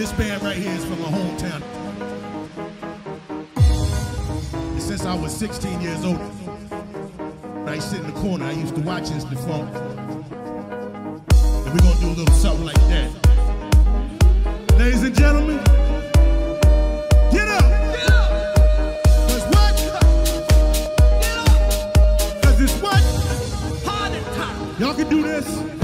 This band right here is from my hometown. And since I was 16 years old, when I sit in the corner, I used to watch this Funk. And we're gonna do a little something like that. Ladies and gentlemen, get up! Cause what? Cause it's what? Party time. Y'all can do this.